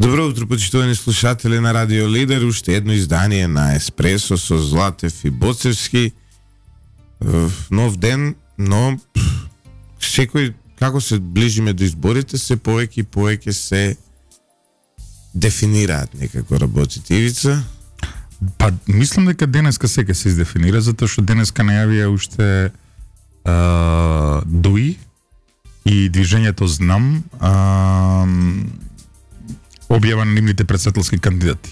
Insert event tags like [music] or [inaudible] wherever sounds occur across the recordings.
Добро утро, почитувани слушатели на Радио Лидер, уште едно издание на Еспресо со Златев и Боцевски. Нов ден, но секој како се ближиме до изборите, се повеќе и повеќе се дефинираат некако работите. Ивица? Па, мислам дека денеска секој се издефинира, затоа што денеска најавија уште а, ДУИ и движењето Знам а, објава на нивните председателски кандидати.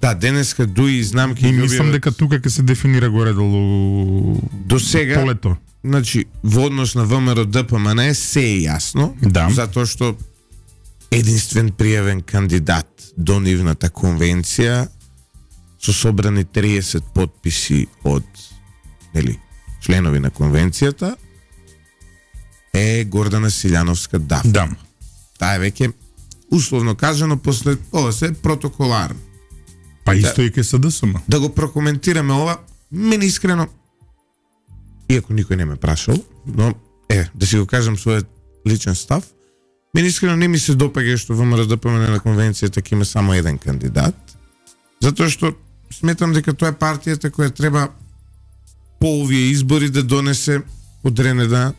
Да, денеска Дуи знам ке И мислам дека тука ќе се дефинира горе долу до сега полето. Значи, во однос на ВМРО ДПМН се е јасно, Да. затоа што единствен пријавен кандидат до нивната конвенција со собрани 30 подписи од нели членови на конвенцијата е Гордана Силјановска Даф. Да. Таа е веќе условно кажано после ова се протоколарно. Па исто и ке СДСМ. да го прокоментираме ова, мене искрено, иако никој не ме прашал, но е, да си го кажам својот личен став, мене искрено не ми се допаѓа што ВМРО ДПМН на конвенцијата ќе има само еден кандидат, затоа што сметам дека тоа е партијата која треба по овие избори да донесе одредена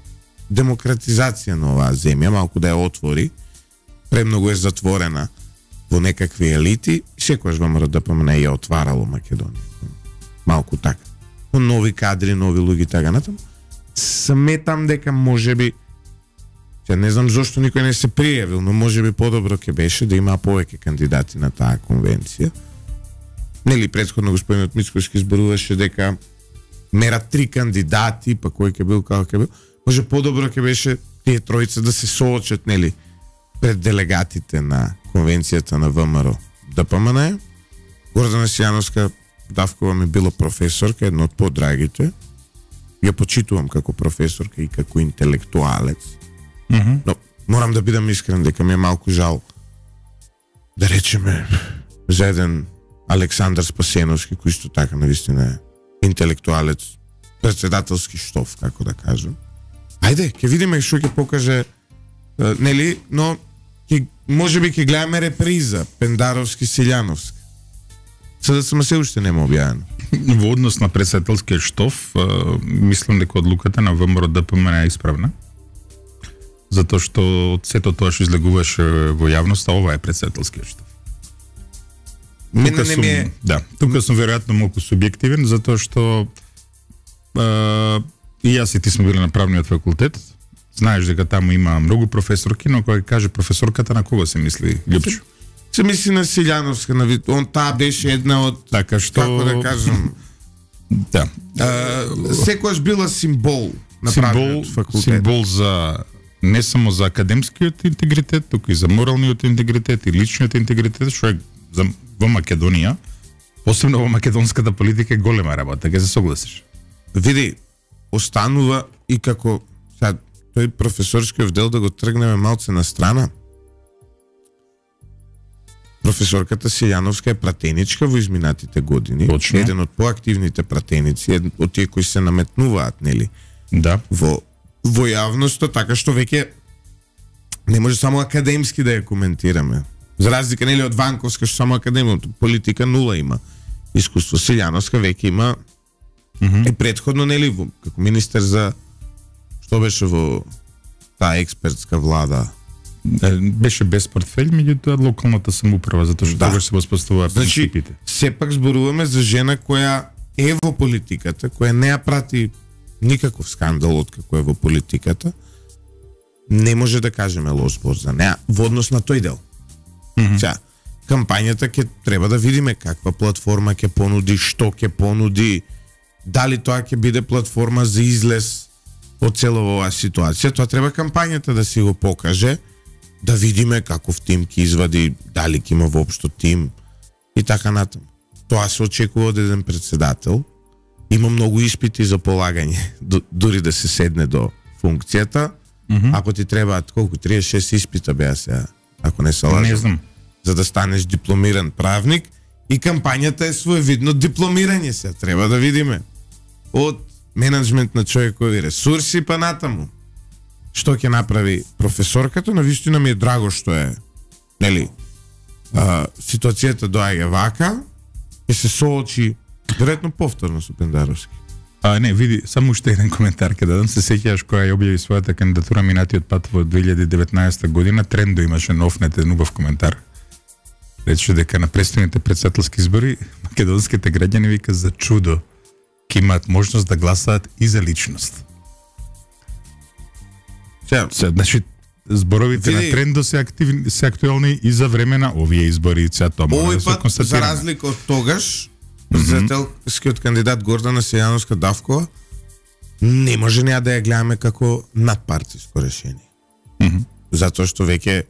демократизација на оваа земја, малку да ја отвори, премногу е затворена во некакви елити, секојаш ВМРО ДПМН ја отварало Македонија. Малку така. Нови кадри, нови луѓе така натаму. Сметам дека можеби Ја не знам зошто никој не се пријавил, но може би подобро ќе беше да има повеќе кандидати на таа конвенција. Нели предходно господинот Мицкоски изборуваше дека мера три кандидати, па кој ќе бил како ќе бил. Може подобро ќе беше тие тројца да се соочат, нели, пред делегатите на конвенцијата на ВМРО ДПМН. Гордана Сијановска Давкова ми било професорка, едно од подрагите. Ја почитувам како професорка и како интелектуалец. Но морам да бидам искрен дека ми е малку жал да речеме за еден Александар Спасеновски кој исто така навистина е интелектуалец, председателски штоф, како да кажам. Ајде, ќе видиме што ќе покаже нели, но ќе можеби ќе гледаме реприза Пендаровски Силјановски. Сега сме се уште нема објавено. [laughs] Во однос на председателскиот штоф, мислам дека одлуката на ВМРО ДПМН е исправна. Затоа што од сето тоа што излегуваше во јавноста, ова е председателскиот штоф. Мене не ми е да, тука сум веројатно малку субјективен затоа што а, и јас и ти сме били на правниот факултет. Знаеш дека таму има многу професорки, но кога каже професорката на кого се мисли Лјупчо? се мисли на Силјановска, на вид. Он таа беше една од Така што како да кажам, да, а, секојаш била символ на символ символ за не само за академскиот интегритет, туку и за моралниот интегритет и личниот интегритет, што е за во Македонија, посебно во македонската политика е голема работа, ќе се согласиш. Види, останува и како тој професорскиот дел да го тргнеме малце на страна. Професорката Силјановска е пратеничка во изминатите години. Точно. Еден од поактивните пратеници, еден од тие кои се наметнуваат, нели, Да. во во јавноста, така што веќе не може само академски да ја коментираме. За разлика нели од Ванковска што само академија, политика нула има. Искуство Силјановска веќе има и предходно нели како министер за што беше во таа експертска влада. Е, Беше без портфелј, меѓутоа локалната самоуправа, затоа што Да. тогаш се воспоставува Значи, принципите. сепак зборуваме за жена која е во политиката, која не ја прати никаков скандал од како е во политиката, не може да кажеме лош збор за неа во однос на тој дел. Сега, кампањата ќе треба да видиме каква платформа ќе понуди, што ќе понуди, дали тоа ќе биде платформа за излез од цела оваа ситуација, тоа треба кампањата да си го покаже, да видиме каков тим ќе извади, дали ќе има воопшто тим и така натаму. Тоа се очекува од еден председател. Има многу испити за полагање, [laughs] ду- дури да се седне до функцијата. Ако ти требаат колку 36 испита беа сега, ако не се лажам Не знам. за да станеш дипломиран правник и кампањата е своевидно дипломирање се, треба да видиме. Од менеджмент на човекови ресурси па натаму. Што ќе направи професорката, на вистина ми е драго што е нели а, ситуацијата доаѓа вака, ќе се соочи веројатно повторно со Пендаровски. А, не, види, само уште еден коментар ке дадам. Се сеќаваш која ја објави својата кандидатура минатиот пат во 2019 година, Трендо имаше нов еден убав коментар. Рече дека на престојните председателски избори македонските граѓани вика за чудо ќе имаат можност да гласаат и за личност. Сега, Се, значи зборовите Види- на Трендо се активни, се актуелни и за време на овие избори, сега тоа овој да се пат, за констатира. разлика од тогаш, председателскиот кандидат Гордана Сејановска Давкова, не може неа да ја гледаме како надпартиско решение. Мгм. Затоа што веќе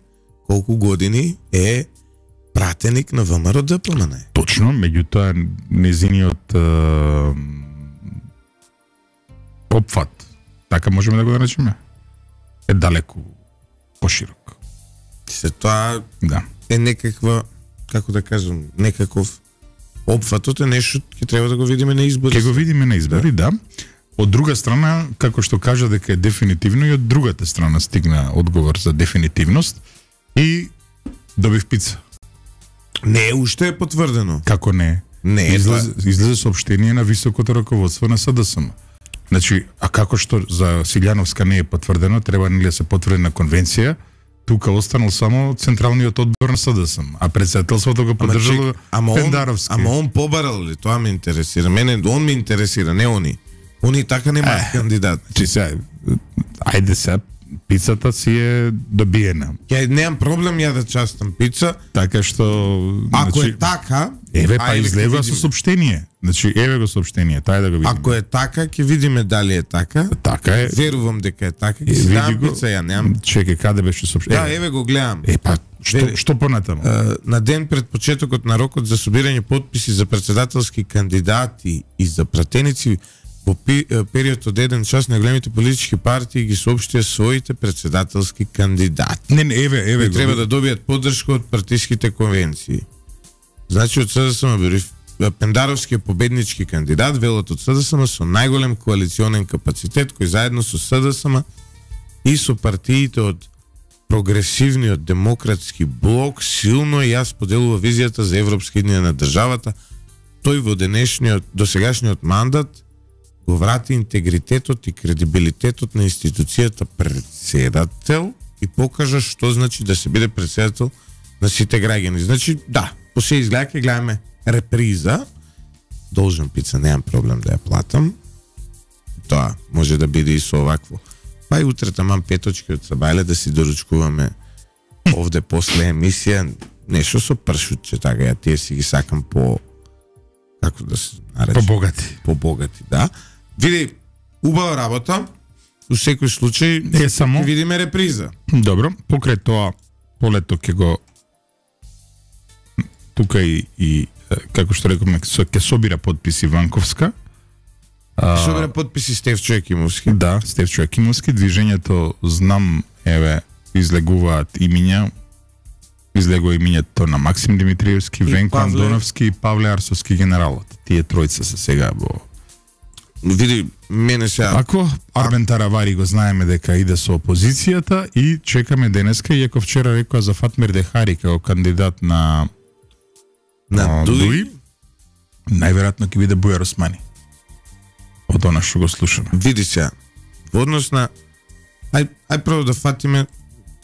колку години е пратеник на ВМРО ДПМН. Точно, меѓутоа незиниот е, опфат, така можеме да го наречеме, е далеку поширок. Се тоа Да. е некаква, како да кажам, некаков опфатот е нешто ќе треба да го видиме на избори. Ке го видиме на избори, да. Од друга страна, како што кажа дека е дефинитивно и од другата страна стигна одговор за дефинитивност и добив пица. Не, уште е потврдено. Како не? Не излезе, излезе сообщение на високото раководство на СДСМ. Значи, а како што за Силјановска не е потврдено, треба нели да се потврди на конвенција, тука останал само централниот одбор на СДСМ, а председателството го поддржало чек, ама он, ама он побарал ли? Тоа ме интересира. Мене он ме интересира, не они. Они така нема кандидат. Значи сега, ајде сега, пицата си е добиена. Ја немам проблем ја да частам пица. Така што... Ако значи, е така, Еве, па ќе излегува со сообщение. Значи, еве го сообщение, тај да го видиме. Ако е така, ќе видиме дали е така. Така е, Верувам дека е така. Ќе Е, си види дам го. пица, ја немам. чекај, каде беше сообщение? Да, еве го гледам. Е, па, што, што понатаму? На ден пред почетокот на рокот за собирање подписи за председателски кандидати и за пратеници во е, период од еден час на големите политички партии ги соопштија своите председателски кандидати. Не, не, еве, еве го. треба да добијат поддршка од партиските конвенции. Значи од СДСМ били Пендаровскиот победнички кандидат велат од СДСМ со најголем коалиционен капацитет кој заедно со СДСМ и со партиите од прогресивниот демократски блок силно и јас поделува визијата за европски иднија на државата. Тој во денешниот досегашниот мандат го врати интегритетот и кредибилитетот на институцијата председател и покажа што значи да се биде председател на сите граѓани. Значи, да, по се изгледа ќе гледаме реприза. Должен пица, немам проблем да ја платам. Тоа може да биде и со овакво. Па и утре таман петочки од Сабајле да си доручкуваме овде после емисија нешто со пршутче, така ја тие си ги сакам по како да се нарече Побогати. побогати, да. Види, убава работа. У секој случај Е, само- видиме реприза. Добро, покрај тоа, полето ќе го тука и, и како што рековме, со, ќе собира подписи Ванковска. А, Собира подписи Стевчо Екимовски. Да, Стевчо Акимовски, движењето знам, еве, излегуваат имиња, излегува имињето на Максим Димитриевски, Венко Павле- Андоновски и Павле Арсовски генералот. Тие тројца се сега во... Види, мене сега Ако Арбен Таравари го знаеме дека иде со опозицијата и чекаме денеска, иако вчера рекоа за Фатмир Дехари како кандидат на на Дуи, Дуи, најверојатно ќе биде Бујар Османи. Од она што го слушаме. види сега, во однос на ај ај прво да фатиме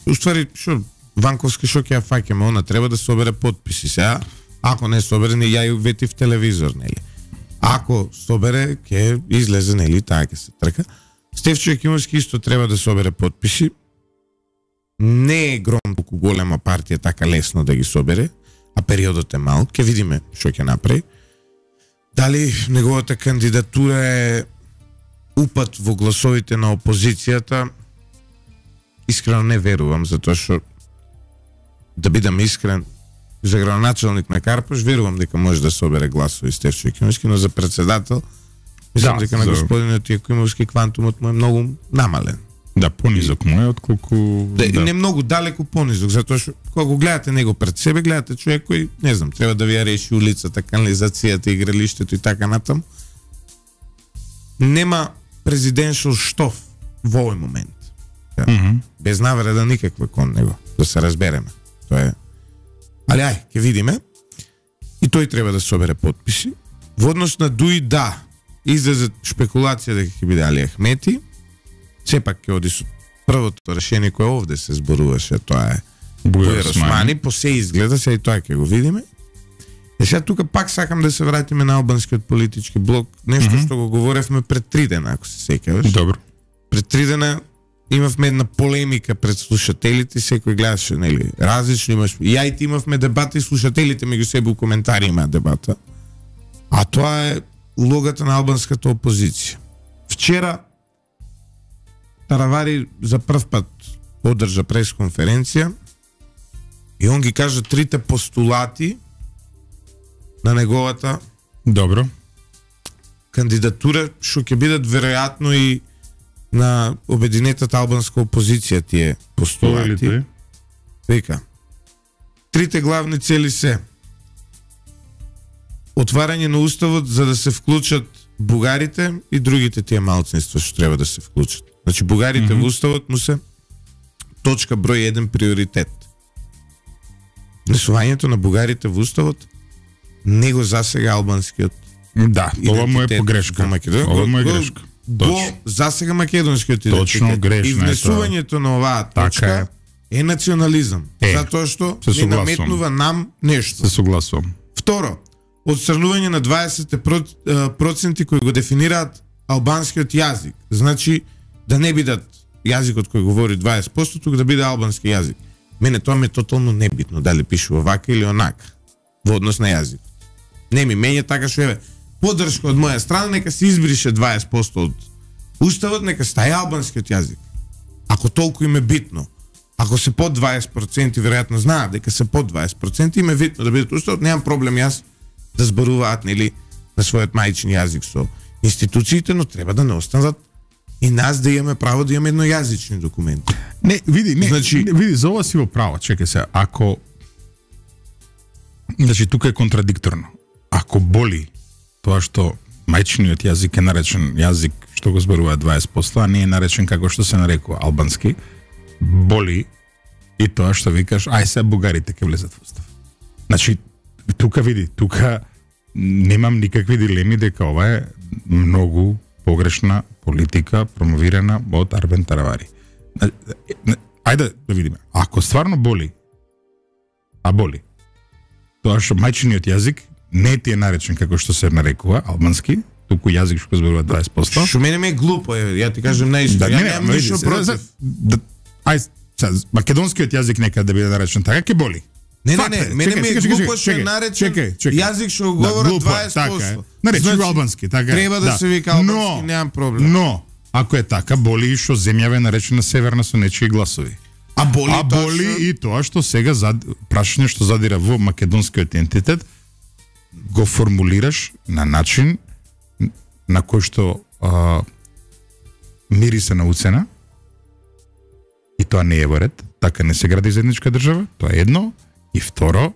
уствари што Ванковски што ќе ја фаќаме, она треба да собере подписи сега. Ако не собере, не ја ја вети в телевизор, нели? Ако собере, ќе излезе, нели, таа ќе се трка. Стефчо Екимовски исто треба да собере подписи. Не е гром толку голема партија така лесно да ги собере, а периодот е мал. Ќе видиме што ќе направи. Дали неговата кандидатура е упат во гласовите на опозицијата? Искрено не верувам, затоа што да бидам искрен, за градоначалник на Карпаш верувам дека може да собере гласови Стефчо Екимовски, но за председател мислам Да, дека на за- господинот Екимовски квантумот му е многу намален. Да, понизок му е отколку... Да, да. Не многу далеку понизок, затоа што кога го гледате него пред себе, гледате човек кој, не знам, треба да ви ја реши улицата, канализацијата, игралиштето и така натам. Нема президеншал штоф во овој момент. Мгм. Без навреда никаква кон него, да се разбереме. Тоа е. Али ај, ќе видиме. И тој треба да собере подписи. Во однос на Дуи, да, излезет шпекулација дека ќе биде Али Ахмети. Сепак ќе оди со првото решение кое овде се зборуваше, тоа е Бујар Османи, по се изгледа, се и тоа ќе го видиме. Е сега тука пак сакам да се вратиме на албанскиот политички блок, нешто mm -hmm. што го говоревме пред три дена, ако се сеќаваш. Добро. Пред три дена имавме една полемика пред слушателите, секој гледаше, нели, различно имаш. И ја и ти имавме дебата и слушателите меѓу себе у коментари имаат дебата. А тоа е улогата на албанската опозиција. Вчера Таравари за прв пат одржа пресконференција и он ги кажа трите постулати на неговата Добро. кандидатура што ќе бидат веројатно и на обединетата албанска опозиција тие постулати. Вика. Трите главни цели се отварање на уставот за да се вклучат бугарите и другите тие малцинства што треба да се вклучат. Значи бугарите mm -hmm. во уставот му се точка број 1 приоритет. Внесувањето на бугарите во уставот не го засега албанскиот Да, ова му е погрешка. Ова му е грешка. Го засега македонскиот идентитет. Точно грешно И внесувањето на оваа точка така е. е национализам. Е, затоа што не наметнува нам нешто. Се согласувам. Второ, одстранување на 20 проценти кои го дефинираат албанскиот јазик. Значи, да не бидат јазикот кој говори 20%, туку да биде албански јазик. Мене тоа ме тотално небитно, дали пише овака или онака, во однос на јазик. Не ми мене така што еве, поддршка од моја страна, нека се избрише 20% од уставот, нека стаи албанскиот јазик. Ако толку им е битно, ако се под 20%, веројатно знаат дека се под 20%, им е битно да бидат уставот, немам проблем јас да зборуваат нели на својот мајчин јазик со институциите, но треба да не останат и нас да имаме право да имаме еднојазични документи. Не, види, не, значи, не, види, за ова си во право, чекај се, ако Значи, тука е контрадикторно. Ако боли тоа што мајчиниот јазик е наречен јазик што го зборува 20%, а не е наречен како што се нарекува албански, боли и тоа што викаш, ај се бугарите ќе влезат во устав. Значи, тука види, тука немам никакви дилеми дека ова е многу погрешна политика промовирана од Арбен Таравари. Ајде да видиме. Ако стварно боли, а боли, тоа што мајчиниот јазик не ти е наречен како што се нарекува албански, туку јазик што зборува 20%. Што мене ме е глупо, е, ја ти кажам наистина. Да, ја не, немам ништо против. Да, ај, македонскиот јазик нека да биде наречен така, ќе боли. Не, не, не, мене ми е глупо што е наречен јазик што го говорат да, 20%. Така е. Наречи значи, албански, така Треба да, да се вика албански, но, немам проблем. Но, ако е така, боли и што земјава е наречена северна со нечии гласови. А боли, а боли што... и тоа што сега зад прашање што задира во македонскиот идентитет го формулираш на начин на кој што а, мириса на уцена и тоа не е во ред, така не се гради заедничка држава, тоа е едно, И второ,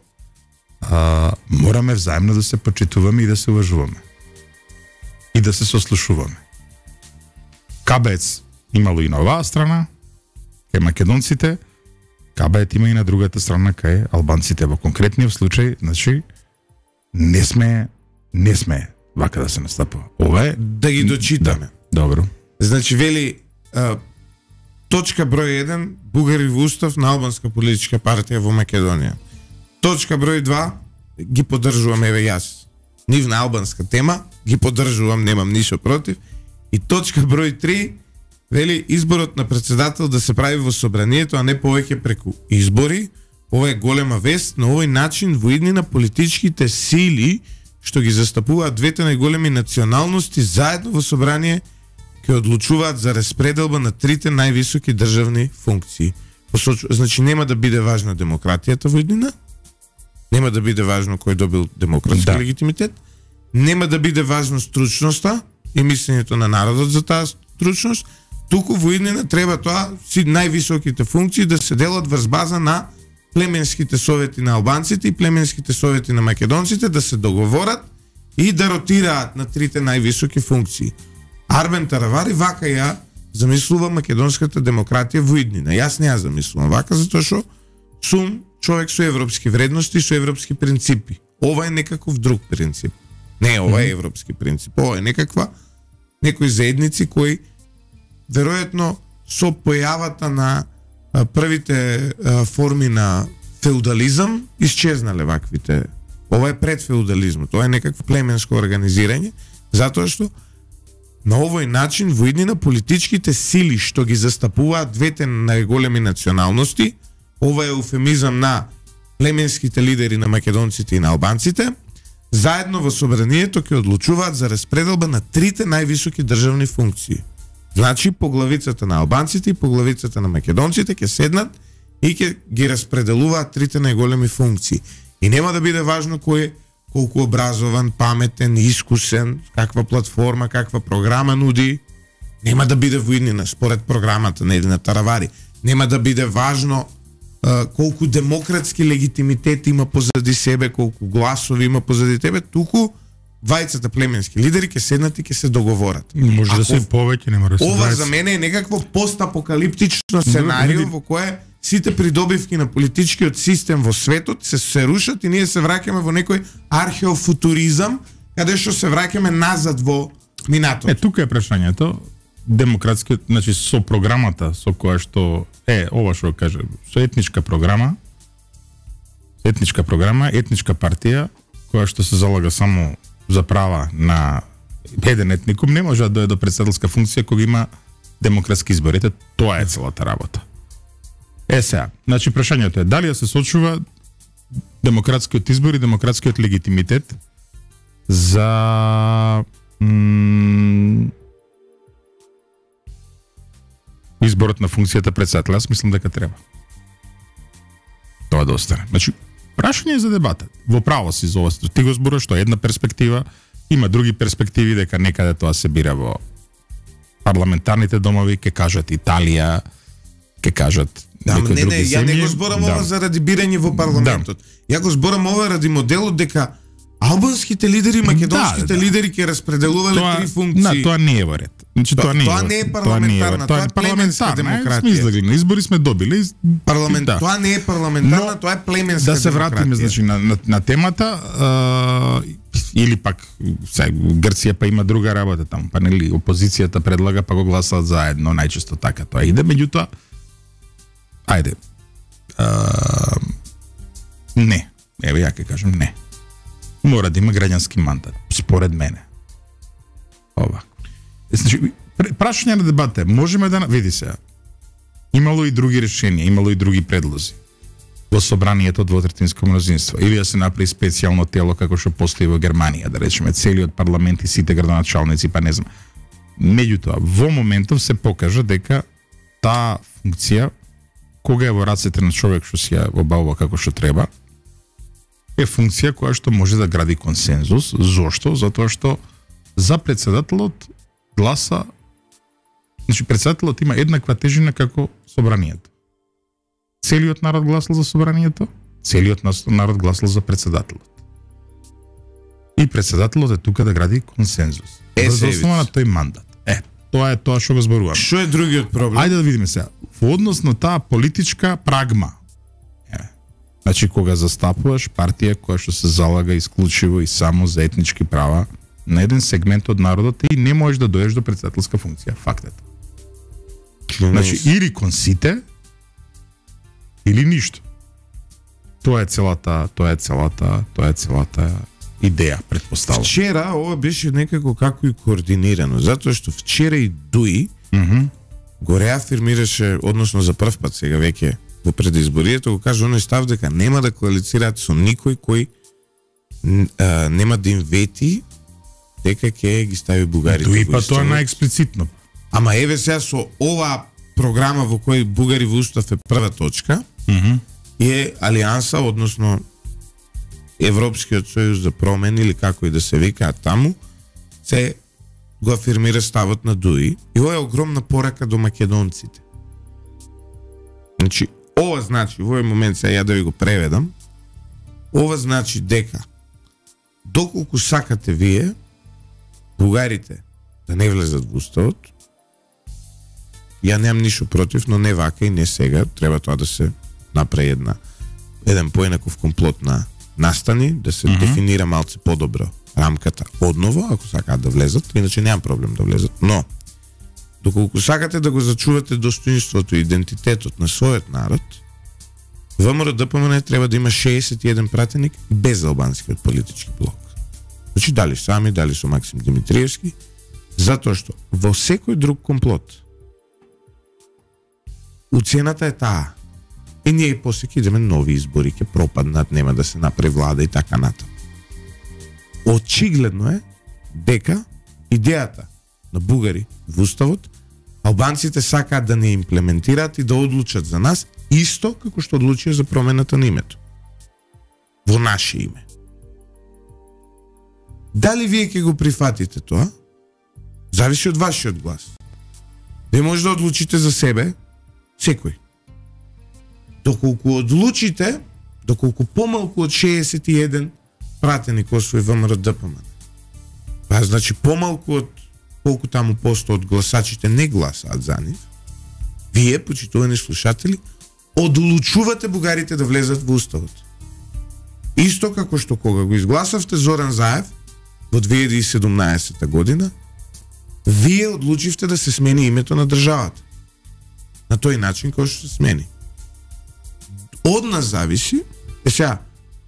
а, мораме взаемно да се почитуваме и да се уважуваме. И да се сослушуваме. Кабец имало и на оваа страна, кај македонците, Кабет има и на другата страна кај албанците во конкретниот случај, значи не сме не сме вака да се настапува. Ова е да ги дочитаме. Да, добро. Значи вели а, точка број 1 Бугари во устав на албанска политичка партија во Македонија. Точка број 2, ги поддржувам еве јас. Нивна албанска тема, ги поддржувам, немам ништо против. И точка број 3, вели изборот на председател да се прави во собранието, а не повеќе преку избори. Ова е голема вест, на овој начин во иднина политичките сили што ги застапуваат двете најголеми националности заедно во собрание ќе одлучуваат за распределба на трите највисоки државни функции. Посочу, значи нема да биде важна демократијата во иднина, Нема да биде важно кој добил демократски да. легитимитет, нема да биде важно стручноста и мислењето на народот за таа стручност, туку во иднина треба тоа си највисоките функции да се делат врз база на племенските совети на албанците и племенските совети на македонците да се договорат и да ротираат на трите највисоки функции. Арбен Таравари вака ја замислува македонската демократија во иднина. Јас не ја замислувам вака затоа што сум човек со европски вредности, со европски принципи. Ова е некаков друг принцип. Не, ова е европски принцип. Ова е некаква некои заедници кои веројатно со појавата на првите форми на феудализам исчезнале ваквите. Ова е пред феудализмот, ова е некакво племенско организирање, затоа што на овој начин во иднина политичките сили што ги застапуваат двете најголеми националности, ова е уфемизам на племенските лидери на македонците и на албанците, заедно во собранието ќе одлучуваат за распределба на трите највисоки државни функции. Значи, по главицата на албанците и по главицата на македонците ќе седнат и ќе ги распределуваат трите најголеми функции. И нема да биде важно кој колку образован, паметен, искусен, каква платформа, каква програма нуди, нема да биде воиднина според програмата на Едина Таравари. Нема да биде важно а, колку демократски легитимитет има позади себе, колку гласови има позади тебе, туку двајцата племенски лидери ќе седнат и ќе се договорат. Може да Ако се и повеќе, нема да се Ова 20. за мене е некакво постапокалиптично сценарио во кое сите придобивки на политичкиот систем во светот се се рушат и ние се враќаме во некој археофутуризам каде што се враќаме назад во минатото. Е, тука е прашањето. Демократскиот, значи со програмата со која што е ова што каже, со етничка програма, етничка програма, етничка партија која што се залага само за права на еден етникум не може да дојде до председателска функција кога има демократски избори. Ете, тоа е целата работа. Е сега, значи прашањето е дали ја се сочува демократскиот избор и демократскиот легитимитет за м, изборот на функцијата председател. Аз мислам дека треба. Тоа да остане. Значи, прашање за дебата. Во право си за ова. Ти го зборуваш што е една перспектива, има други перспективи дека некаде тоа се бира во парламентарните домови, ке кажат Италија, ке кажат Да, некои не, не, ја не го зборам Да. ова заради бирање во парламентот. Ја го зборам ова ради моделот дека албанските лидери и македонските Да, да. лидери ќе распределувале тоа, три функции. Да, тоа не е во ред. Значи Тоа- тоа не е. тоа не е парламентарна, Тоа е племенска демократија. Сме излегли на избори, сме добили. Парламент, Да. тоа не е парламентарна, Но, тоа е племенска Да се вратиме значи на, на, на темата а, или пак се, Грција па има друга работа таму, па нели опозицијата предлага па го гласаат заедно, најчесто така тоа иде, меѓутоа ајде. А, не. Еве ја ќе кажам не. Мора да има граѓански мандат, според мене. Ова. Значи, прашање на дебата можеме да на- види се. Имало и други решенија, имало и други предлози во собранието двотретинско мнозинство или да се направи специјално тело како што постои во Германија, да речеме целиот парламент и сите градоначалници, па не знам. Меѓутоа, во моментов се покажа дека таа функција кога е во рацете на човек што си ја обавува како што треба, е функција која што може да гради консензус. Зошто? Затоа што за председателот гласа Значи, председателот има еднаква тежина како собранието. Целиот народ гласал за собранието, целиот народ гласал за председателот. И председателот е тука да гради консензус. Е, Врз Севиц. основа на тој мандат. Е, тоа е тоа што го зборувам. Што е другиот проблем? Ајде да видиме сега. Во однос на таа политичка прагма. Значи кога застапуваш партија која што се залага исклучиво и само за етнички права на еден сегмент од народот и не можеш да доеш до председателска функција. Факт е. Значи или кон сите или ништо. Тоа е целата, тоа е целата, тоа е целата идеја, предпоставувам. Вчера ова беше некако како и координирано, затоа што вчера и Дуи Мгм. го реафирмираше, односно за прв пат сега веќе во предизборието, го кажа оној став дека нема да коалицираат со никој кој а, нема да им вети дека ќе ги стави бугарите во па Устав. тоа најексплицитно. Ама еве сега со оваа програма во кој Бугари во Устав е прва точка, Мгм. и е Алијанса, односно Европскиот сојуз за промени или како и да се вика таму, се го афирмира ставот на Дуи и ова е огромна порака до македонците. Значи, ова значи, во овој момент сега ја да ви го преведам, ова значи дека доколку сакате вие, бугарите да не влезат во уставот, ја немам ништо против, но не вака и не сега, треба тоа да се направи една еден поинаков комплот на настани, да се Мгм. дефинира малце подобро рамката одново, ако сакаат да влезат, иначе немам проблем да влезат. Но, доколку сакате да го зачувате достоинството и идентитетот на својот народ, ВМРО ДПМН треба да има 61 пратеник без албанскиот политички блок. Значи дали сами, дали со Максим Димитриевски, затоа што во секој друг комплот уцената е таа. И ние после ќе идеме нови избори, ќе пропаднат, нема да се направи влада и така натаму. Очигледно е дека идејата на бугари во уставот албанците сакаат да не имплементираат и да одлучат за нас исто како што одлучија за промената на името. Во наше име. Дали вие ќе го прифатите тоа? Зависи од вашиот глас. Вие може да одлучите за себе, секој. Доколку одлучите, доколку помалку од 61 пратеник освои ВМРО ДПМН. Па значи помалку од колку таму посто од гласачите не гласаат за нив, вие, почитувани слушатели, одлучувате бугарите да влезат во уставот. Исто како што кога го изгласавте Зоран Заев во 2017 година, вие одлучивте да се смени името на државата. На тој начин кој што се смени. Од нас зависи, е сега,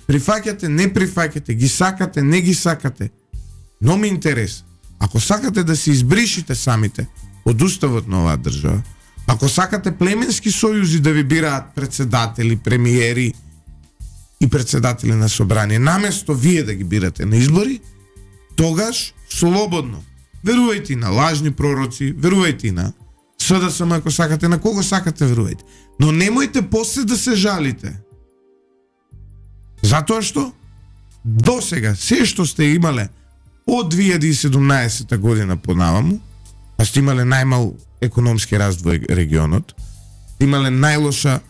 прифаќате, не прифаќате, ги сакате, не ги сакате, но ми интерес. Ако сакате да се избришите самите од уставот на оваа држава, ако сакате племенски сојузи да ви бираат председатели, премиери и председатели на собрание, наместо вие да ги бирате на избори, тогаш слободно. Верувајте на лажни пророци, верувајте на СДСМ ако сакате, на кого сакате верувајте. Но немојте после да се жалите. Затоа што до сега се што сте имале од 2017 година понаваму, а сте имале најмал економски раст во регионот, сте имале најлоша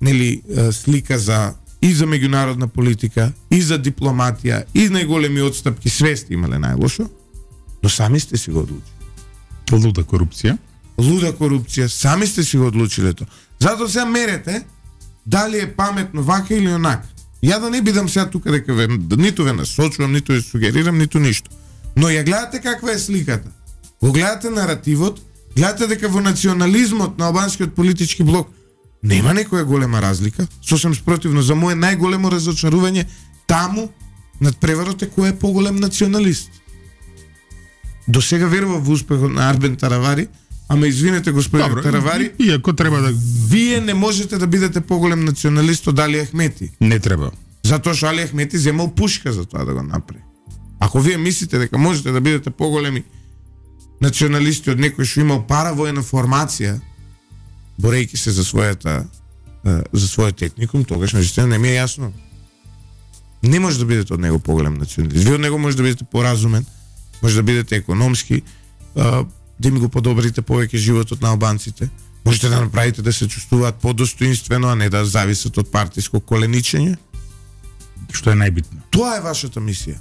нели слика за и за меѓународна политика, и за дипломатија, и најголеми одстапки, све сте имале најлошо, но сами сте си го одлучили Луда корупција. луда корупција, сами сте си го одлучиле тоа. Затоа сега мерете дали е паметно вака или онак. Ја да не бидам сега тука дека ве, ниту ве насочувам, ниту ве сугерирам, ниту ништо. Но ја гледате каква е сликата. Го гледате наративот, гледате дека во национализмот на албанскиот политички блок нема некоја голема разлика. Сосем спротивно, за моје најголемо разочарување таму над преварот е кој е поголем националист. До сега верував во успехот на Арбен Таравари, ама извинете господине Добро, Таравари, Иако треба да вие не можете да бидете поголем националист од Али Ахмети. не треба. Затоа што Али Ахмети земал пушка за тоа да го направи. Ако вие мислите дека можете да бидете поголеми националисти од некој што имал паравоена формација, борејќи се за својата за својот етникум, тогаш наистина не ми е јасно. Не може да бидете од него поголем националист. Вие од него може да бидете поразумен, може да бидете економски, да им го подобрите повеќе животот на албанците. Можете да направите да се чувствуваат подостоинствено, а не да зависат од партиско коленичење. Што е најбитно. Тоа е вашата мисија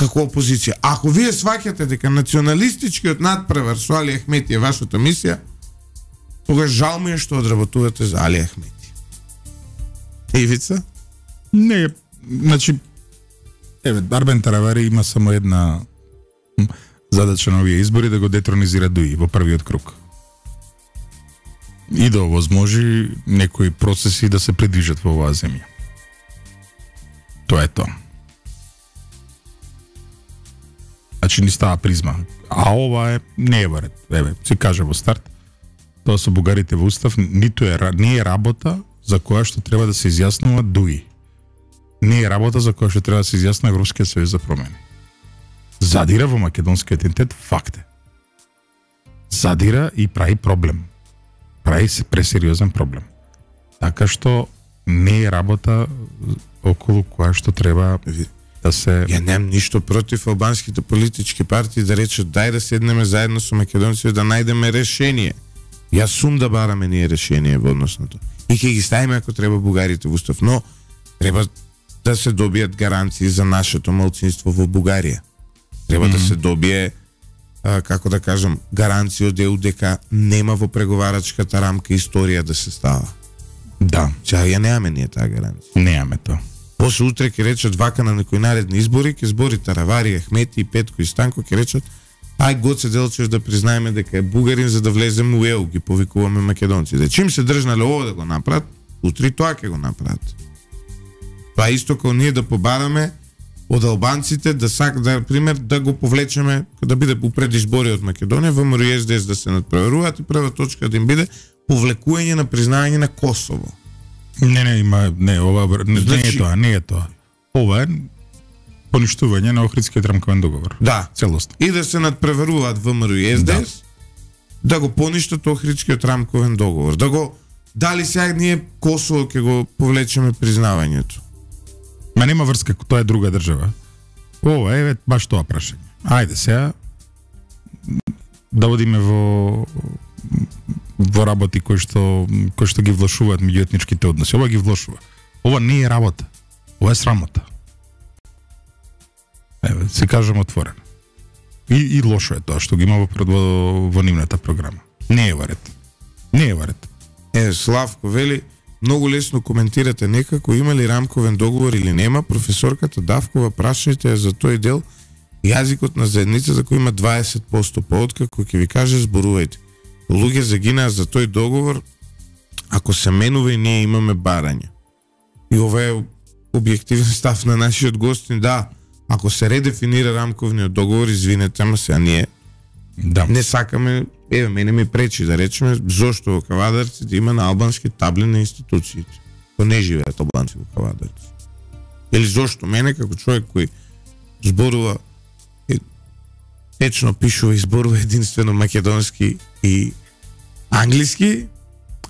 како опозиција. Ако вие сваќате дека националистичкиот надпревар со Али Ахмети е вашата мисија, кога жал ми е што одработувате за Али Ахмети. Ивица? Не, значи еве Арбен Таравари има само една задача на овие избори да го детронизира Дуи во првиот круг. И да овозможи некои процеси да се придвижат во оваа земја. Тоа е тоа. Значи ни става призма. А ова е не е варет. Еве, се каже во старт. Тоа со бугарите во устав ниту е не е работа за која што треба да се изјаснува Дуи. Не е работа за која што треба да се изјасни Европскиот сојуз за промени. Задира во македонскиот идентитет факт е. Задира и прави проблем. Прави се пресериозен проблем. Така што не е работа околу која што треба да се Ја немам ништо против албанските политички партии да речат дај да седнеме заедно со македонците да најдеме решение. Јас сум да бараме ние решение во однос на тоа. И ќе ги ставиме ако треба бугарите во устав, но треба да се добијат гаранции за нашето малцинство во Бугарија. Треба да се добие а, како да кажам, гаранција од ЕУ дека нема во преговарачката рамка историја да се става. Да, Сега ја немаме ние таа гаранција. неаме тоа. После утре ќе речат вака на некои наредни избори, ќе збори Таравари, Ахмети и Петко и Станко, ќе речат ај Гоце Делчев да признаеме дека е бугарин за да влеземе у ЕУ, ги повикуваме македонците. Чим се држнале ово да го направат, утре и тоа ќе го направат. Тоа е исто како ние да побараме од албанците да сак да пример да го повлечеме да биде упред избори од Македонија, ВМРО и СДС да се надпреверуваат и прва точка да им биде повлекување на признање на Косово. Не, не, има, не, ова не, не Значи- е тоа, не е тоа. Ова е поништување на Охридскиот рамковен договор. Да, Целосно. и да се надпреверуваат ВМРО и СДС да, го поништат Охридскиот рамковен договор. Да го дали сега ние Косово ќе го повлечеме признавањето. Ма нема врска, тоа е друга држава. Ова е баш тоа прашање. Ајде сега да одиме во во работи кои што кои што ги влошуваат меѓуетничките односи. Ова ги влошува. Ова не е работа. Ова е срамота. Еве, се кажам отворено. И, и лошо е тоа што ги има во, во, во нивната програма. Не е варет. Не е варет. Е, Славко вели, многу лесно коментирате некако има ли рамковен договор или нема, професорката Давкова прашните за тој дел јазикот на заедницата кој има 20% пооткако ќе ви каже зборувајте. Луѓе загинаа за тој договор, ако се менува и ние имаме барање. И ова е објективен [laughs] став на нашиот гостин, да, ако се редефинира рамковниот договор, извинете, ама сега ние Да. не сакаме, еве, мене ми пречи да речеме зошто во Кавадарци да има на албански табли на институциите. Кои не живеат албанци во Кавадарци. Или зошто мене како човек кој зборува е, течно пишува и зборува единствено македонски и англиски,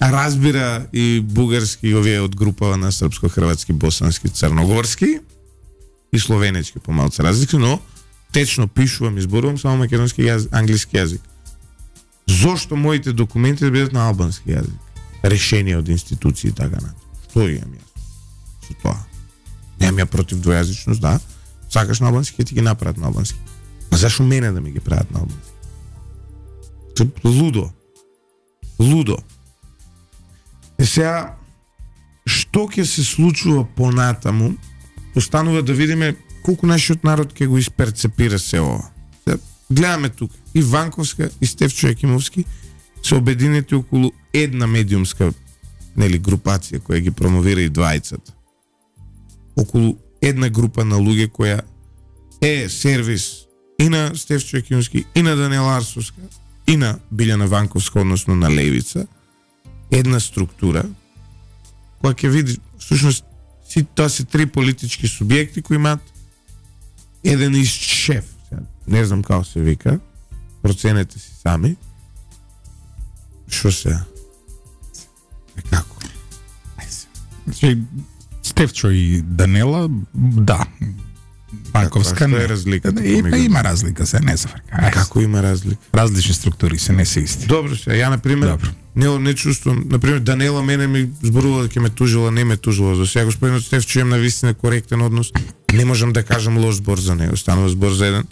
а разбира и бугарски овие од групава на српско-хрватски, босански, црногорски и словенечки по малце но течно пишувам и зборувам само македонски јазик, англиски јазик. Зошто моите документи да бидат на албански јазик? Решение од институции и така натаму. Што имам јас? Со тоа. Немам ја против двојазичност, да. Сакаш на албански, ќе ти ги направат на албански. А зашо мене да ми ги прават на албански? Лудо. Лудо. Е сега, што ќе се случува понатаму, останува да видиме колку нашиот народ ќе го исперцепира се ова. Гледаме тука. И Ванковска, и Стефчо Јакимовски се обединети околу една медиумска нели групација која ги промовира и двајцата. Околу една група на луѓе која е сервис и на Стефчо Јакимовски, и на Данел Арсовска, и на Билјана Ванковска, односно на Левица, една структура која ќе види всушност си тоа се три политички субјекти кои имаат еден из шеф. Не знам како се вика. Проценете си сами. Што се? Е како? Значи, Стефчо и Данела, да. Банковска Што не. е разликата И, помеѓу има разлика, се не се фрка. Како има разлика? Различни структури се не се исти. Добро се, ја на пример Добро. Не не чувствувам, на пример Данела мене ми зборува дека ме тужила, не ме тужила. За сега господинот Стефчо имам на вистина коректен однос. Не можам да кажам лош збор за него. Станува збор за еден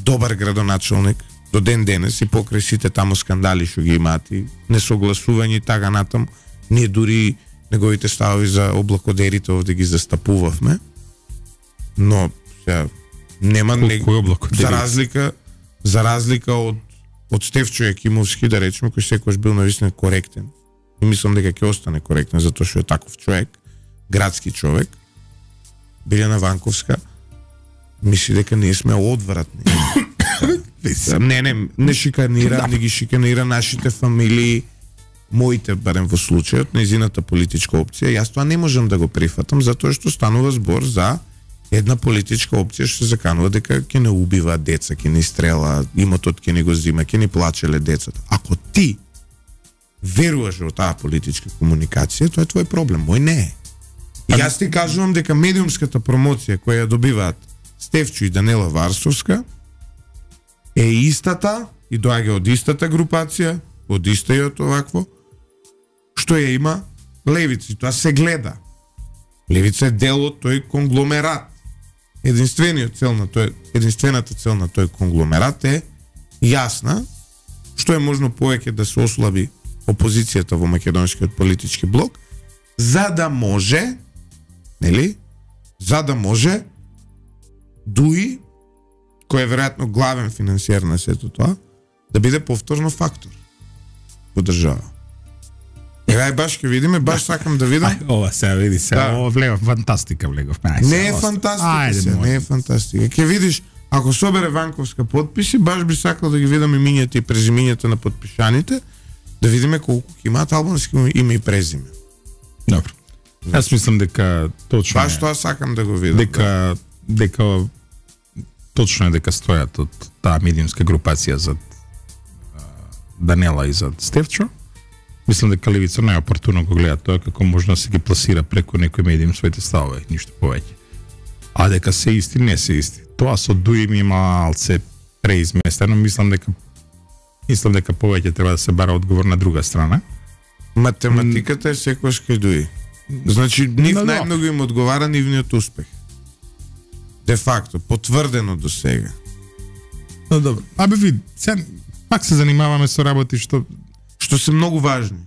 добар градоначалник до ден денес и покрај сите таму скандали што ги имаат и несогласување и така натаму. Ние дури неговите ставови за облакодерите овде ги застапувавме. Но сега нема Кој- не, кој облакодери? за разлика за разлика од од Стефчо Јакимовски, да речеме, кој секојаш бил навистина коректен. И мислам дека ќе остане коректен затоа што е таков човек, градски човек. Билјана Ванковска мисли дека ние сме одвратни. [coughs] не, не, не шиканира, не ги шиканира нашите фамилии, моите барем во случајот, незината политичка опција. Јас тоа не можам да го прифатам затоа што станува збор за една политичка опција што заканува дека ќе не убива деца, ќе не стрела, имотот ќе не го зима, ќе не плачеле децата. Ако ти веруваш во таа политичка комуникација, тоа е твој проблем, мој не е. И јас ти кажувам дека медиумската промоција која ја добиваат Стефчо и Данела Варсовска е истата и доаѓа од истата групација, од истиот овакво, што ја има Левица. И тоа се гледа. Левица е дел од тој конгломерат. Единствениот цел на тој, единствената цел на тој конгломерат е јасна, што е можно повеќе да се ослаби опозицијата во македонскиот политички блок за да може, нели? За да може Дуи, кој е веројатно главен финансиер на сето тоа, да биде повторно фактор во држава. Еве ај баш ќе видиме, баш сакам да видам. Ај, ова сега види се, Да. ова влева фантастика влегов. Ај, Не е фантастика, Ајде, се, не е фантастика. Ќе видиш, ако собере Ванковска подписи, баш би сакал да ги видам имињата и презимињата на подпишаните, да видиме колку ќе имаат албански име и презиме. Добро. Јас мислам дека точно Баш тоа сакам да го видам. да. дека дека точно е дека стојат од таа медиумска групација за Данела и за Стевчо. Мислам дека Левица најопортуно го гледа тоа како може да се ги пласира преку некој медиум своите ставови, ништо повеќе. А дека се исти, не се исти. Тоа со Дуим има малце преизместено, мислам дека мислам дека повеќе треба да се бара одговор на друга страна. Математиката е секогаш кај дуи. Значи, нив Да, да. најмногу им одговара нивниот успех. Де факто, потврдено до сега. Но добро. Абе вид, сега пак се занимаваме со работи што Што се многу важни.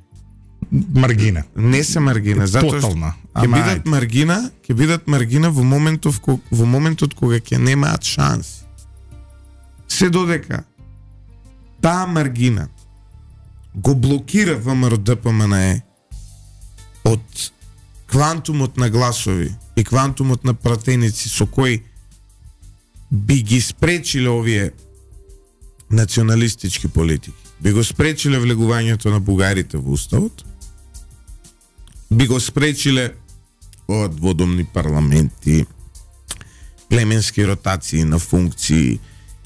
маргина. Не се маргина, затоа што ќе бидат маргина, ќе бидат маргина во моментов ко, во моментот кога ќе немаат шанси. Се додека таа маргина го блокира ВМРО ДПМНЕ од квантумот на гласови и квантумот на пратеници со кои би ги спречиле овие националистички политики. Би го спречиле влегувањето на бугарите во уставот, би го спречиле од водомни парламенти, племенски ротации на функции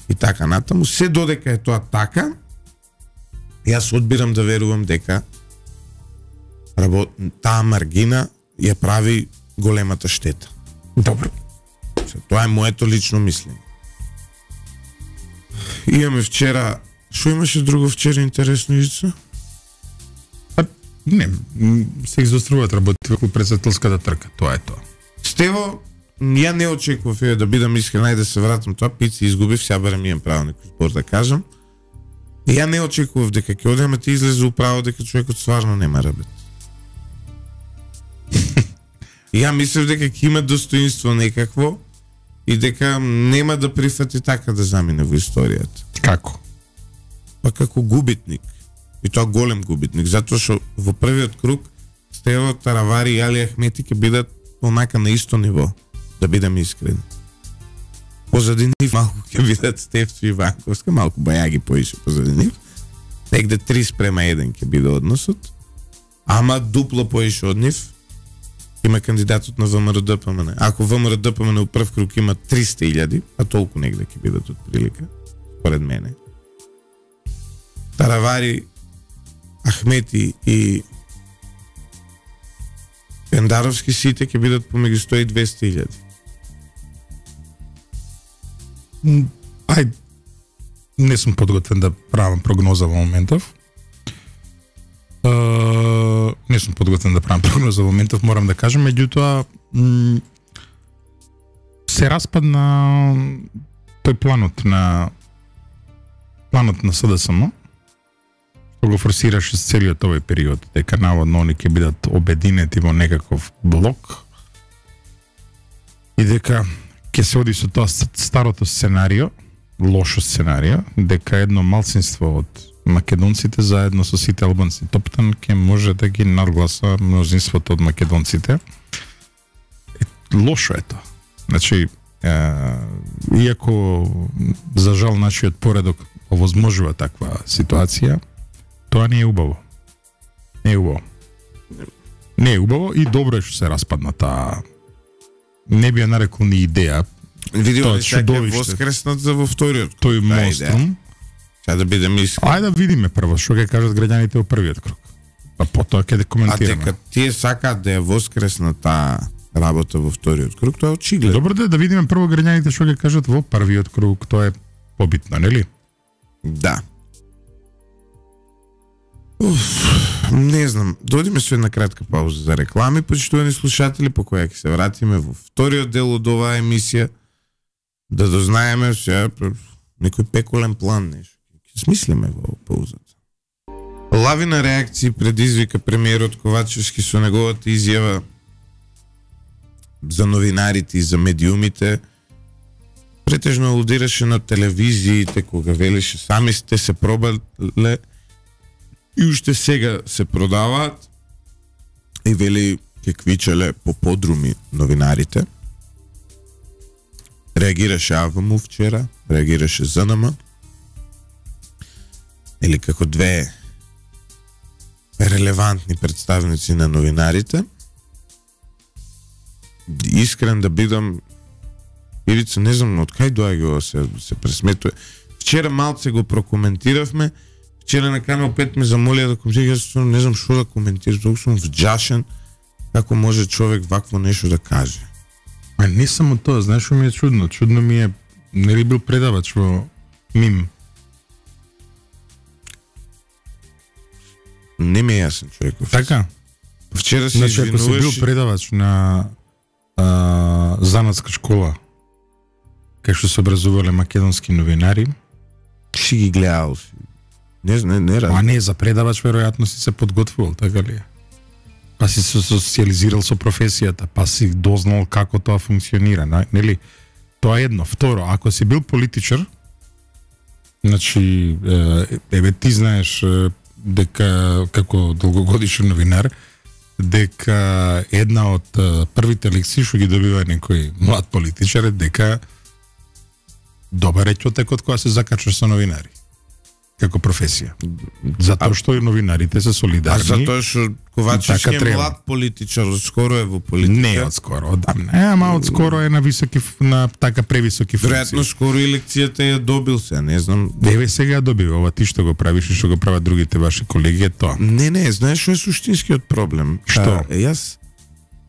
и така натаму. Се додека е тоа така, јас одбирам да верувам дека работ... таа маргина ја прави големата штета. Добро. Тоа е моето лично мислење. Имаме вчера Што имаше друго вчера интересно Ицо? Па, не, се изоструваат работи во председателската трка, тоа е тоа. Стево, ја не очекував еве да бидам искрен, ајде да се вратам тоа, пици изгубив, сега барем имам право некој збор да кажам. Ја не очекував дека ќе одем, а ти излезе управо дека човекот стварно нема работа. [laughs] Ја мислев дека ќе има достоинство некакво и дека нема да прифати така да замине во историјата. Како? Па како губитник. И тоа голем губитник, затоа што во првиот круг Стево Таравари и Али Ахмети ќе бидат онака на исто ниво, да бидам искрен. Позади нив малку ќе бидат Стефчо и Ванковска, малку бајаги поише позади нив. Негде 3 спрема 1 ќе биде односот. Ама дупло поише од нив има кандидатот на ВМРО ДПМН. Ако ВМРО ДПМН у прв круг има 300.000, а толку негде ќе бидат од прилика, според мене. Таравари, Ахмети и Пендаровски сите ќе бидат помеѓу 100 и 200 илјади. Ај, не сум подготвен да правам прогноза во моментов. Uh, не сум подготвен да правам [laughs] прогноза во моментов, морам да кажам, меѓутоа се распадна тој планот на планот на СДСМ што го форсираше целиот овој период, дека наводно они ќе бидат обединети во некаков блок и дека ќе се оди со тоа старото сценарио, лошо сценарио, дека едно малцинство од македонците заедно со сите албанци топтан ќе може да ги надгласа мнозинството од македонците. Е, лошо е тоа. Значи, е, иако за жал нашиот поредок овозможува таква ситуација, тоа не е убаво. Не е убаво. Не е убаво и добро е што се распадна таа не би ја нарекол ни идеја, Видио Тоа ли сега воскреснат за во вториот? тој монструм. Сега да бидем искрен. Ајде да видиме прво што ќе кажат граѓаните во првиот круг. Па потоа ќе да А коментираме. дека тие сакаат да ја воскреснат таа работа во вториот круг, тоа е очигледно. Добро да е да видиме прво граѓаните што ќе кажат во првиот круг, тоа е побитно, нели? Да. Уф, не знам, додиме со една кратка пауза за реклами, па почитувани слушатели, по која ќе се вратиме во вториот дел од оваа емисија, да дознаеме сега па, некој пеколен план нешто. Ќе смислиме во паузата. Лавина реакции предизвика премиерот Ковачевски со неговата изјава за новинарите и за медиумите. Претежно алудираше на телевизиите кога велеше сами сте се пробале и уште сега се продаваат и вели ке квичеле по подруми новинарите. Реагираше АВМУ вчера, реагираше ЗНМ. Или како две релевантни представници на новинарите. Искрен да бидам Ирица, не знам од кај доаѓа ова се, се пресметува. Вчера малце го прокоментиравме, вчера на Канал 5 ме замолија да коментирам, не знам што да коментирам, толку сум вџашен како може човек вакво нешто да каже. А не само тоа, знаеш што ми е чудно? Чудно ми е, нели бил предавач во МИМ. Не ми е јасен човеков. Така? Вчера се Значи, ако си бил предавач на а, занатска школа, кај што се образувале македонски новинари, си ги гледал си. Не, не, не, а не за предавач веројатно си се подготвувал, така ли? е? Па си се социализирал со професијата, па си дознал како тоа функционира, нели? Тоа е едно. Второ, ако си бил политичар, значи, еве ти знаеш дека како долгогодишен новинар, дека една од првите лекции што ги добива некој млад политичар е дека добар е човекот кога се закачаш со новинари како професија. Затоа што и новинарите се А солидарни. затоа што Ковачевски Така е треба. млад политичар, скоро е во политика. Не од скоро, одамна. Е, ама од скоро е на високи на така превисоки Веројатно функции. скоро и лекцијата ја добил се, не знам. Еве сега добива ова ти што го правиш и што го прават другите ваши колеги е тоа. Не, не, знаеш што е суштинскиот проблем? Што? А, јас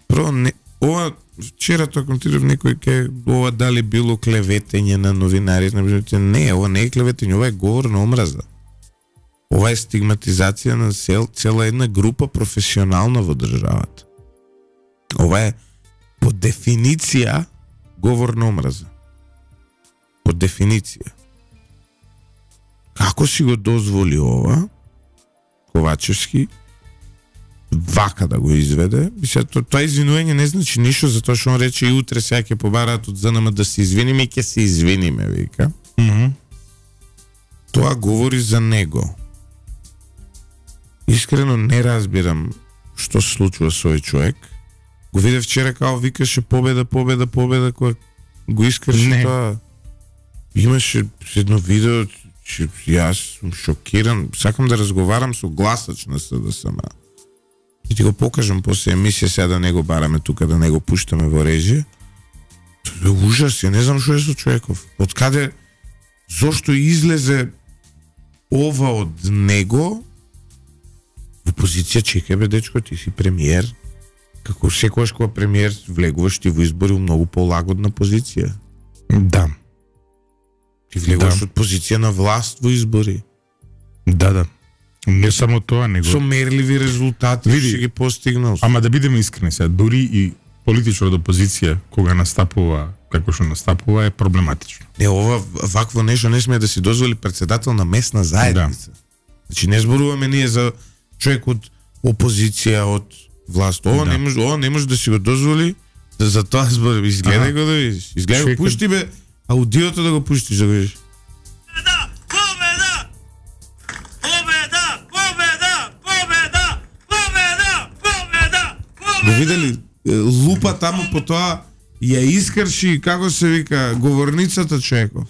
прво не ова вчера тоа коментирав некој ке ова дали било клеветење на новинари, не, ова не е клеветење, ова е говор на омраза. Ова е стигматизација на цел, цела една група професионална во државата. Ова е по дефиниција говор на омраза. По дефиниција. Како си го дозволи ова? Ковачевски вака да го изведе. И сега то, тоа извинување не значи ништо затоа што он рече и утре сега ќе побараат од ЗНМ да се извиниме и ќе се извиниме, вика. Мгм. Тоа говори за него. Искрено не разбирам што се случува со овој човек. Го видев вчера као викаше победа, победа, победа кога го искраше Не. тоа. Имаше едно видео че јас сум шокиран. Сакам да разговарам со гласач на СДСМ. И ти го покажам после емисија сега да не го бараме тука, да не го пуштаме во режија. Тоа е ужас, ја не знам што е со човеков. Од каде, зошто излезе ова од него во позиција чекај бе дечко ти си премиер како секогаш кога премиер влегуваш ти во избори у многу полагодна позиција Да. ти влегуваш Да. од позиција на власт во избори Да, да. Не само тоа, него со мерливи резултати Види, ги постигнал Ама да бидеме искрени сега, дури и политичар од опозиција кога настапува како што настапува е проблематично. Не, ова вакво нешто не смее да си дозволи председател на местна заедница. Значи не зборуваме ние за човек од опозиција, од власт. Ова Да. не може, ова не може да си го дозволи. За, за тоа збор, изгледај го да видиш. Изгледај го, пушти бе аудиото да го пуштиш да го видиш. Го видели лупа таму по тоа ја искрши како се вика говорницата Чеков.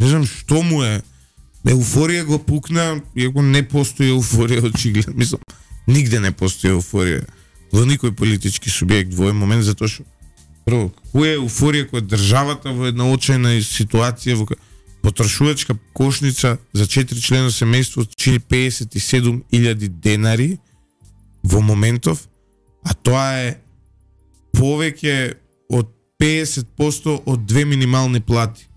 Не знам што му е. Еуфорија го пукна, иако не постои еуфорија очигледно. Мислам, нигде не постои еуфорија во никој политички субјект во овој момент затоа што прво, која е еуфорија која државата во една очајна ситуација во потрошувачка кошница за 4 члена семејство чини 57.000 денари во моментов, а тоа е повеќе од 50% од две минимални плати.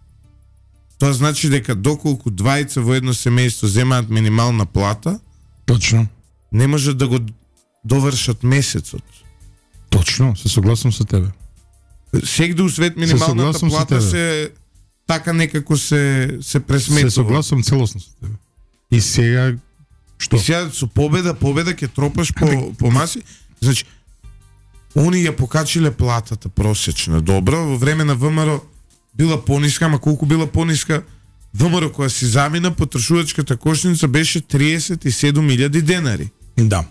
Тоа значи дека доколку двајца во едно семејство земаат минимална плата, Точно. не можат да го довршат месецот. Точно, се согласам со тебе. Сегде у свет минималната со плата се така некако се се пресметува. Се согласам целосно со тебе. И сега Што? И сега со победа, победа ќе тропаш по, по маси. Значи, они ја покачиле платата просечна. Добро, во време на ВМРО била пониска, ама колку била пониска, ВМРО која си замина, потрошувачката кошница беше 37.000 денари. Да.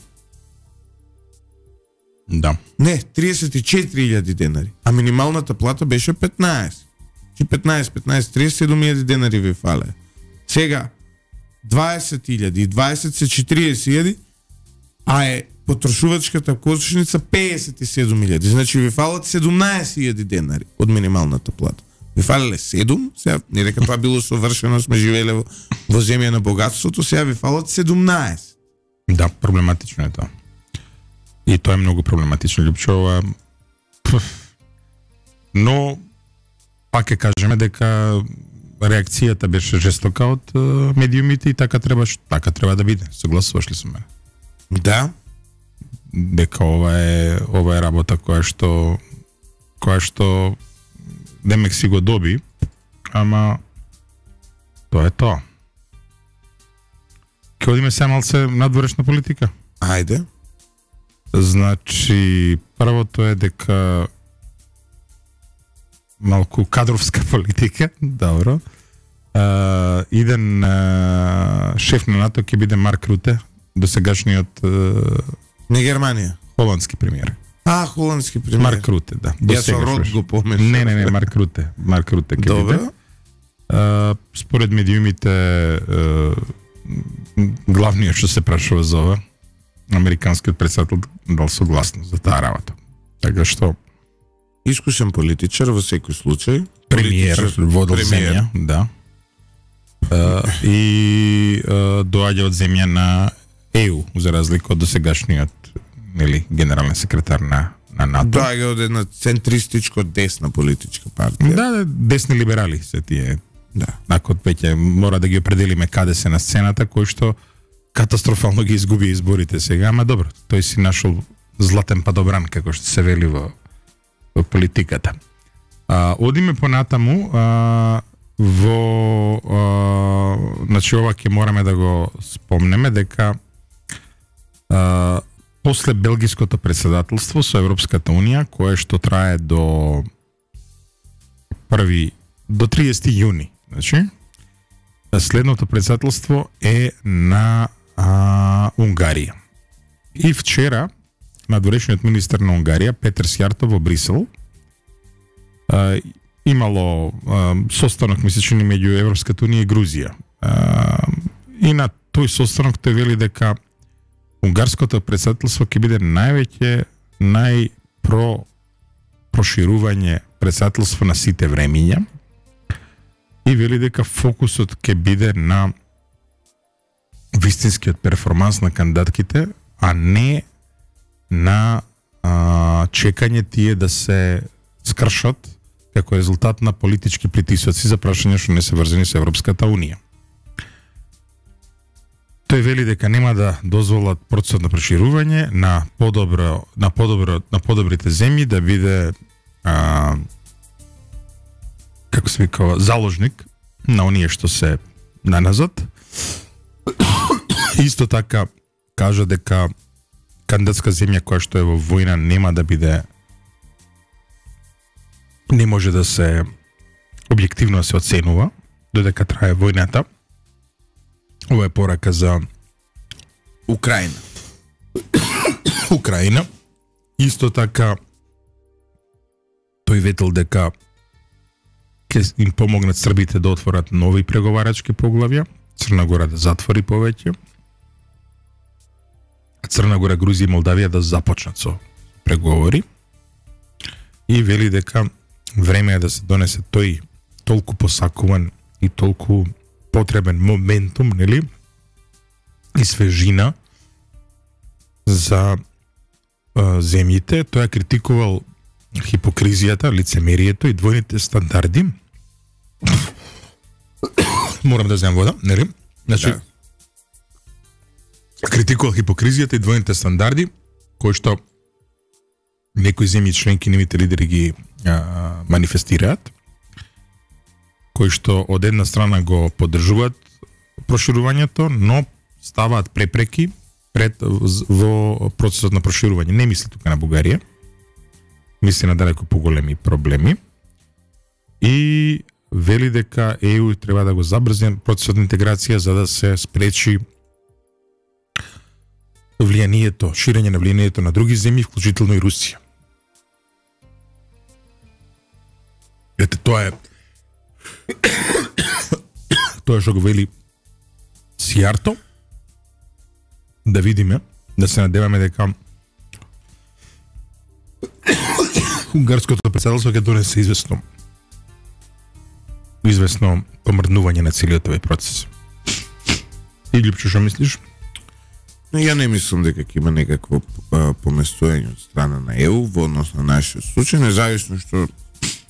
Да. Не, 34.000 денари. А минималната плата беше 15. Чи 15, 15, 37.000 денари ви фале. Сега, 20.000 и 20 се 40.000, а е потрошувачката кошница 57.000. Значи ви фалат 17.000 денари од минималната плата. Ви фалеле 7, сега не дека тоа било совршено, сме живеле во, во земја на богатството, сега ви фалат 17. Да, проблематично е тоа. И тоа е многу проблематично, Лјупчо. Но, пак ќе кажеме дека реакцијата беше жестока од е, медиумите и така треба така треба да биде. Согласуваш ли со мене? Да, дека ова е ова е работа која што која што Демек си го доби, ама тоа е тоа. Ке одиме се малце надворешна политика. ајде. Значи, првото е дека малку кадровска [laughs] политика, добро. А, иден а, шеф на НАТО ќе биде Марк Руте, досегашниот а, Не Германија. холандски премиер. А, холандски премиер. Марк Руте, да. Јас Досегаш род беше. го помеш. Не, не, не, Марк Руте. Марк Руте. Добро. А, според медиумите а, главниот што се прашува за ова американскиот председател дал согласност за таа работа. Така што Искусен политичар во секој случај. премиер водел земја, да. А, и а, доаѓа од земја на ЕУ за разлика од досегашниот нели генерален секретар на на НАТО. Доаѓа од една центристичко десна политичка партија. Да, да, десни либерали се тие да. ако веќе мора да ги определиме каде се на сцената, кој што катастрофално ги изгуби изборите сега, ама добро, тој си нашол златен падобран, како што се вели во, во политиката. А, одиме понатаму, а, во а, значи ова ќе мораме да го спомнеме дека а, после белгиското председателство со Европската унија, кое што трае до први до 30 јуни, значи следното председателство е на а, Унгарија. И вчера надворешниот министер на Унгарија Петер Сјарто во Брисел а, имало а, состанок месечни меѓу Европската унија и Грузија. А, и на тој состанок тој вели дека унгарското председателство ќе биде највеќе најпро проширување председателство на сите времиња и вели дека фокусот ќе биде на вистинскиот перформанс на кандидатките, а не на а, чекање тие да се скршат како резултат на политички притисоци за прашања што не се врзани со Европската Унија. Тој вели дека нема да дозволат процесот на проширување на подобро на подобро на подобрите земји да биде а, како се викава заложник на оние што се наназад. Исто така кажа дека кандидатска земја која што е во војна нема да биде не може да се објективно да се оценува додека трае војната. Ова е порака за Украина. [coughs] Украина. Исто така тој ветел дека ќе им помогнат србите да отворат нови преговарачки поглавја, Црна Гора да затвори повеќе, а Црна Гора, Грузија и Молдавија да започнат со преговори и вели дека време е да се донесе тој толку посакуван и толку потребен моментум, нели? И свежина за а, земјите. Тој ја критикувал хипокризијата, лицемерието и двојните стандарди. [coughs] Морам да земам вода, нели? Значи, Да. критикувал хипокризијата и двојните стандарди, кои што некои земји членки нивните лидери ги а, манифестираат, кои што од една страна го поддржуваат проширувањето, но ставаат препреки пред во процесот на проширување. Не мисли тука на Бугарија. Мисли на далеко поголеми проблеми. И вели дека ЕУ треба да го забрзне процесот на интеграција за да се спречи влијанието, ширење на влијанието на други земји, вклучително и Русија. Ете, тоа е [coughs] тоа што го вели Сиарто. Да видиме, да се надеваме дека [coughs] унгарското председателство ќе донесе известно известно помрднување на целиот овој процес. И Липчо, што мислиш? Но ја не мислам дека ќе има некакво поместување од страна на ЕУ во однос на нашиот случај, независно што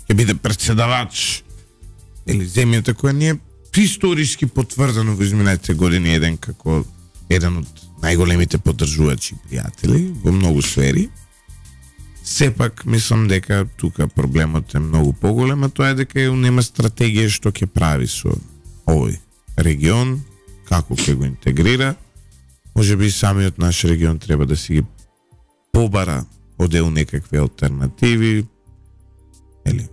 ќе биде председавач или земјата која не е историски потврдено во изминатите години еден како еден од најголемите поддржувачи пријатели во многу сфери. Сепак мислам дека тука проблемот е многу поголем, а тоа е дека нема стратегија што ќе прави со овој регион, како ќе го интегрира. Може би самиот наш регион треба да си ги побара одел некакви алтернативи, или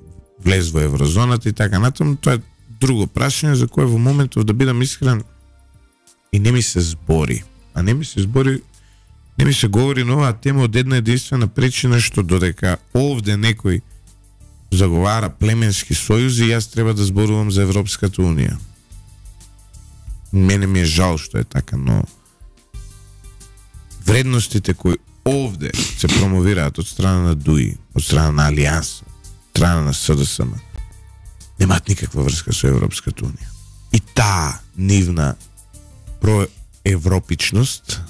влез во еврозоната и така натаму, тоа е друго прашање за кое во моментов да бидам искрен и не ми се збори. А не ми се збори не ми се говори на оваа тема од една единствена причина што додека овде некој заговара племенски сојузи, јас треба да зборувам за Европската Унија. Мене ми е жал што е така, но вредностите кои овде се промовираат од страна на ДУИ, од страна на Алијанса, страна на СДСМ, немаат никаква врска со Европската Унија. И таа нивна проевропичност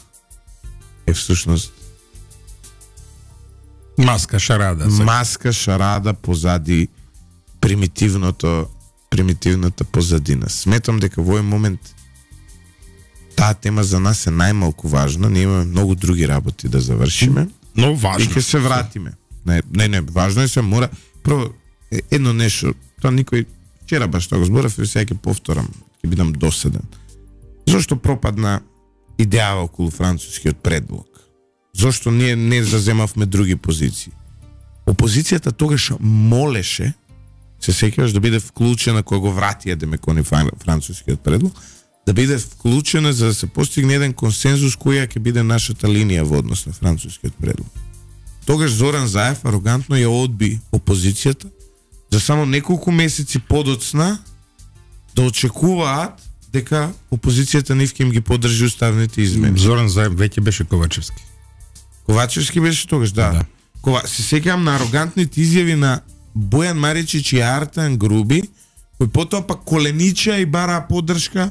е всушност Маска шарада. Се. маска шарада позади примитивното примитивната позадина. Сметам дека во овој момент таа тема за нас е најмалку важна, ние имаме многу други работи да завршиме Но и важно. ќе се вратиме. Не, не, не, важно е се мора прво едно нешто, тоа никој вчера баш тоа го зборав и сега ќе повторам, ќе бидам доседен. Зошто пропадна идеја околу францускиот предлог? Зошто ние не заземавме други позиции? Опозицијата тогаш молеше се сеќаваш да биде вклучена кога го врати Демекони францускиот предлог, да биде вклучена за да се постигне еден консензус која ќе биде нашата линија во однос на францускиот предлог. Тогаш Зоран Заев арогантно ја одби опозицијата за само неколку месеци подоцна да очекуваат дека опозицијата нив ќе им ги поддржи уставните измени. Зоран Заев веќе беше Ковачевски. Ковачевски беше тогаш, да. Да. Кова, се сеќавам на арогантните изјави на Бојан Маричич и Артан Груби, кои потоа пак коленича и бараа поддршка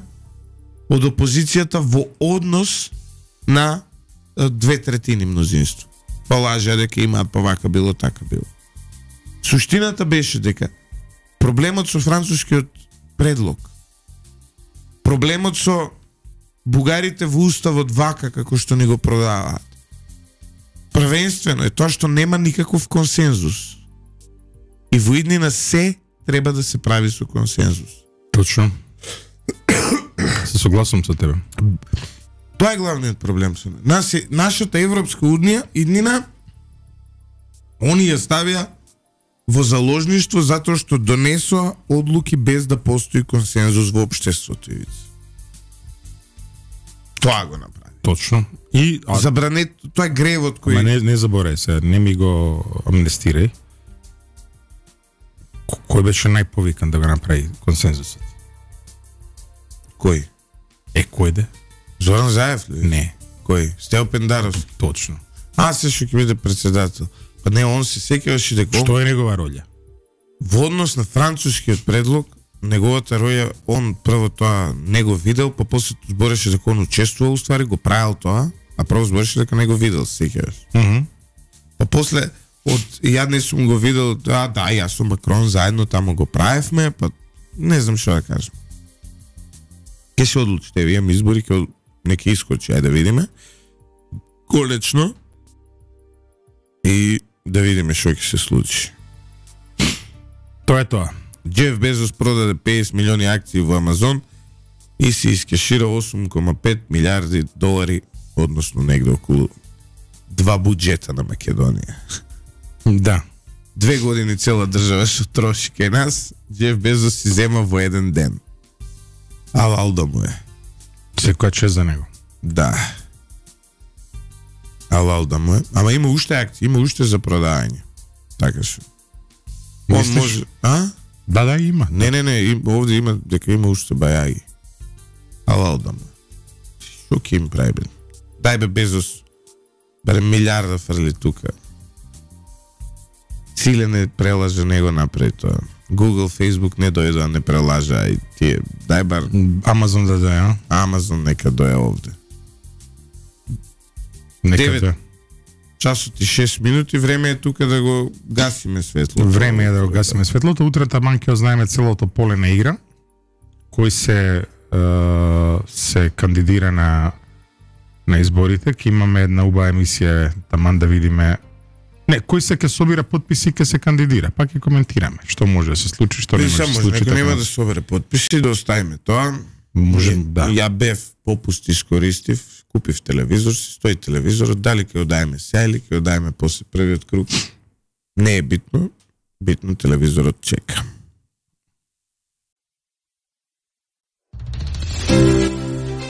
од опозицијата во однос на две третини мнозинство. Па лажа дека имаат па вака било, така било. Суштината беше дека проблемот со францускиот предлог, проблемот со бугарите во уставот вака како што ни го продаваат, првенствено е тоа што нема никаков консензус. И во иднина се треба да се прави со консензус. Точно. се согласувам со тебе. Тоа е главниот проблем со нас. Е, нашата Европска Унија иднина они ја ставија во заложништво затоа што донесоа одлуки без да постои консензус во општеството. Тоа го направи. Точно. И а, Забранет, тоа е гревот кој Ма не, не заборај се, не ми го амнестирај. Ко- Кој беше најповикан да го направи консензусот? кој? Е, кој де? Зоран Заев ли? Не, Кој? Стел Пендаровски. точно. А се што ќе биде председател. Па не, он се сеќаваше дека Што е негова роља? во однос на францускиот предлог, неговата роја, он прво тоа не го видел, па после збореше дека он учествувал, уствари го правил тоа, а прво збореше дека не го видел, сеќаваш. Мгм. Па после од ја не сум го видел, да, да, јас сум Макрон заедно таму го правевме, па не знам што да кажам. Ке се одлучите, вие ми избори ќе неке искочи, ајде да видиме. Колечно и да видиме што ќе се случи. Тоа е тоа. Джеф Безос продаде 50 милиони акции во Амазон и се искешира 8,5 милиарди долари, односно негде околу два буџета на Македонија. Да. Две години цела држава што троши кај нас, Джеф Безос си зема во еден ден. Алал да му е. Секоја чест за него. Да. Алал да му е. Ама има уште акции, има уште за продавање. Така што. Он Мислиш? може... А? Да, да, има. Не, не, не, им, овде има, дека има уште бајаги. Алал да му е. Шо ќе им прави, бе? Дај бе Безос, баре милиарда фрли тука. Силе не прелажа него направи тоа. Google, Facebook не дојде, не прелажа и тие. Дај бар Амазон да да, ја? Amazon нека доја овде. Нека да. Часот и 6 минути, време е тука да го гасиме светлото. Време е да го гасиме светлото. Утре таман ќе ознаеме целото поле на игра. Кој се е, се кандидира на на изборите. Ќе имаме една убава емисија таман да видиме Не, кој се ке собира подписи и ке се кандидира. Пак ќе коментираме што може да се случи, што не, може да се случи. Нека нема така да, да собере подписи, да оставиме тоа. Може, да. Ја бев попуст искористив, купив телевизор, си стои телевизор, дали ке одаеме сега или ке одаеме после првиот круг. Не е битно, битно телевизорот чека.